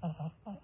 はい。